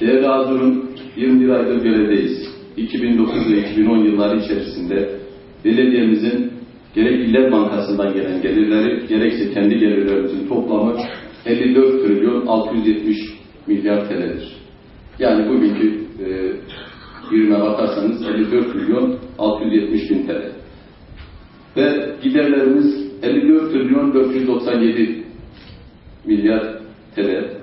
Değerli Azur'un 21 aydır görevdeyiz. 2009 ve 2010 yılları içerisinde belediyemizin gerek İller Bankası'ndan gelen gelirleri, gerekse kendi gelirlerimizin toplamı 54 trilyon 670 milyar TL'dir. Yani bugünkü e, birime bakarsanız 54 milyon 670 bin TL. Ve giderlerimiz 54 trilyon 497 milyar TL.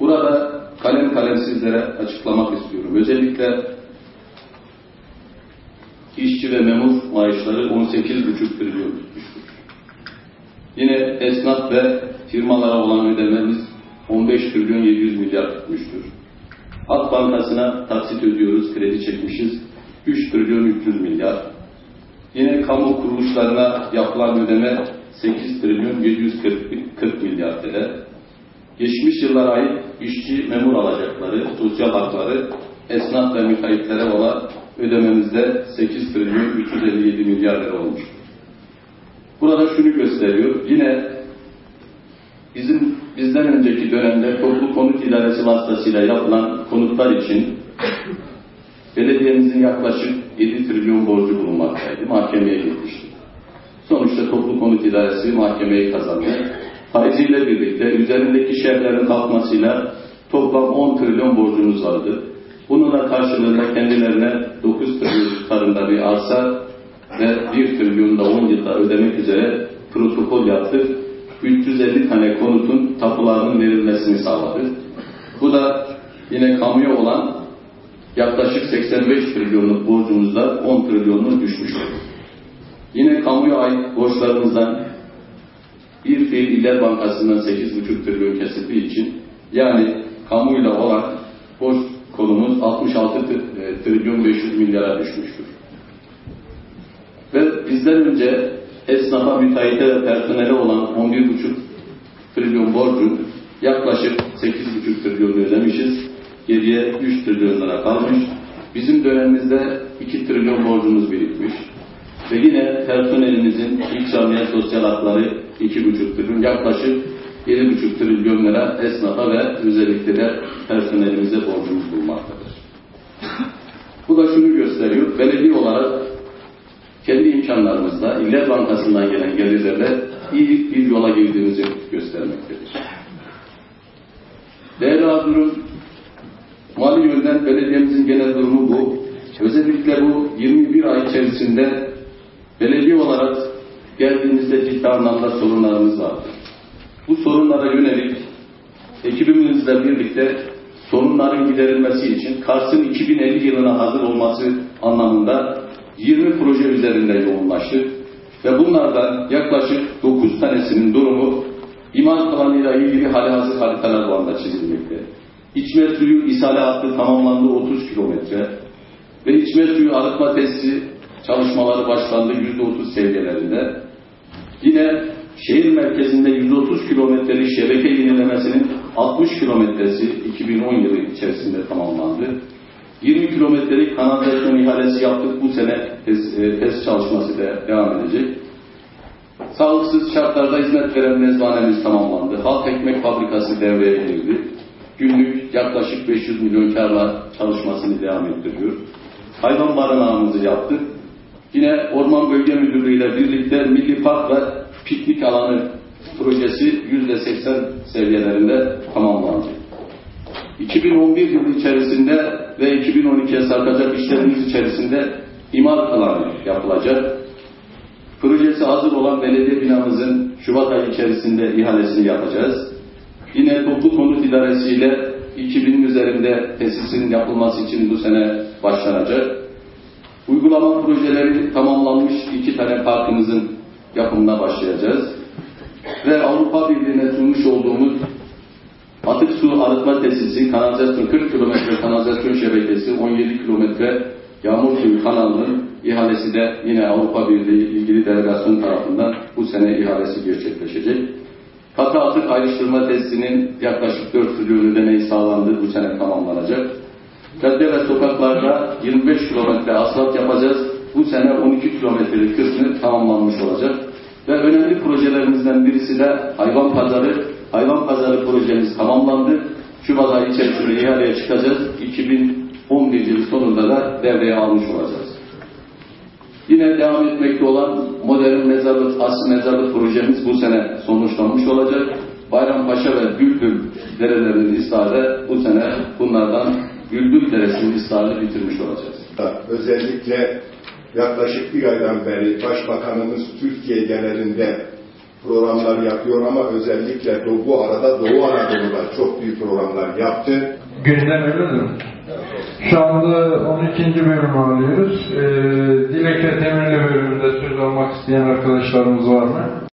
Burada kalem kalem sizlere açıklamak istiyorum. Özellikle işçi ve memur maaşları 18,5 trilyon tutmuştur. Yine esnaf ve firmalara olan ödememiz 15 trilyon 700 milyar tutmuştur. Halk Bankası'na taksit ödüyoruz, kredi çekmişiz. 3 trilyon 300 milyar. Yine kamu kuruluşlarına yapılan ödeme 8 trilyon 740 milyar TL. Geçmiş yıllara ait işçi memur alacakları, sosyal hakları, esnaf ve müteahhitlere olan ödememizde 8 trilyon 357 milyar lira olmuş. Burada şunu gösteriyor. Yine bizim bizden önceki dönemde toplu konut idaresi vasıtasıyla yapılan konutlar için belediyemizin yaklaşık 7 trilyon borcu bulunmaktaydı. Mahkemeye gitmişti. Sonuçta toplu konut idaresi mahkemeyi kazandı. Faiziyle birlikte üzerindeki şerhlerin kalkmasıyla toplam 10 trilyon borcumuz vardı. Bunun da karşılığında kendilerine 9 trilyon tutarında bir arsa ve 1 trilyon da 10 yılda ödemek üzere protokol yaptık. 350 tane konutun tapularının verilmesini sağladı. Bu da yine kamuya olan yaklaşık 85 trilyonluk borcumuzda 10 trilyonluk düşmüş oldu. Yine kamuya ait borçlarımızdan bir fiil İller Bankası'ndan 8,5 trilyon kesildiği için yani kamuyla olan borç konumuz 66 trilyon 500 milyara düşmüştür. Ve bizden önce esnafa, müteahhite ve personele olan 11,5 trilyon borcun yaklaşık 8,5 trilyonu ödemişiz. Geriye 3 trilyon lira kalmış. Bizim dönemimizde 2 trilyon borcumuz birikmiş. Ve yine personelimizin ikramiye sosyal hakları 2,5 trilyon, yaklaşık 7,5 trilyon lira esnafa ve özellikle de personelimize borcumuz bulunmaktadır. Bu da şunu gösteriyor, belediye olarak kendi imkanlarımızla İller Bankası'ndan gelen gelirlerle iyi bir yola girdiğimizi göstermektedir. Değerli Azur'un yönden belediyemizin genel durumu bu. Özellikle bu 21 ay içerisinde belediye olarak geldiğimizde ciddi anlamda sorunlarımız vardı. Bu sorunlara yönelik ekibimizle birlikte sorunların giderilmesi için Kars'ın 2050 yılına hazır olması anlamında 20 proje üzerinde yoğunlaştık ve bunlardan yaklaşık 9 tanesinin durumu imar planıyla ilgili halihazır haritalar alanda çizilmekte. İçme suyu ishale hattı tamamlandı 30 kilometre ve içme suyu arıtma tesisi çalışmaları başlandı %30 seviyelerinde. Yine şehir merkezinde 130 kilometrelik şebeke yenilemesinin 60 kilometresi 2010 yılı içerisinde tamamlandı. 20 kilometrelik kanalizasyon ihalesi yaptık. Bu sene test, test çalışması da devam edecek. Sağlıksız şartlarda hizmet veren mezbanemiz tamamlandı. Halk ekmek fabrikası devreye girdi. Günlük yaklaşık 500 milyon karla çalışmasını devam ettiriyor. Hayvan barınağımızı yaptık. Yine Orman Bölge Müdürlüğü ile birlikte Milli Park ve Piknik Alanı projesi %80 seviyelerinde tamamlandı. 2011 yılı içerisinde ve 2012'ye sarkacak işlerimiz içerisinde imar alanı yapılacak. Projesi hazır olan belediye binamızın Şubat ayı içerisinde ihalesini yapacağız. Yine toplu konut idaresiyle 2000'in üzerinde tesisin yapılması için bu sene başlanacak. Uygulama projeleri tamamlanmış iki tane parkımızın yapımına başlayacağız. Ve Avrupa Birliği'ne sunmuş olduğumuz atık su arıtma tesisi, kanalizasyon 40 kilometre kanalizasyon şebekesi, 17 kilometre yağmur suyu kanalının ihalesi de yine Avrupa Birliği ilgili delegasyon tarafından bu sene ihalesi gerçekleşecek. Katı atık ayrıştırma tesisinin yaklaşık 4 trilyon ödeneği sağlandı, bu sene tamamlanacak. Cadde ve sokaklarda 25 kilometre asfalt yapacağız. Bu sene 12 kilometrelik kısmı tamamlanmış olacak. Ve önemli projelerimizden birisi de hayvan pazarı. Hayvan pazarı projemiz tamamlandı. Şubat ayı içerisinde ihaleye çıkacağız. 2011 yılı sonunda da devreye almış olacağız. Yine devam etmekte olan modern mezarlık, asli mezarlık projemiz bu sene sonuçlanmış olacak. Bayrampaşa ve Bülbül derelerinin istiharı bu sene bunlardan Bülbül Deresi'nin istiharını bitirmiş olacağız. Özellikle yaklaşık bir aydan beri Başbakanımız Türkiye genelinde programlar yapıyor ama özellikle Doğu- bu arada Doğu Anadolu'da çok büyük programlar yaptı. Gündem öyledir. Şu anda 12. bölümü alıyoruz. Ee, Dilek ve Temelli bölümünde söz almak isteyen arkadaşlarımız var mı?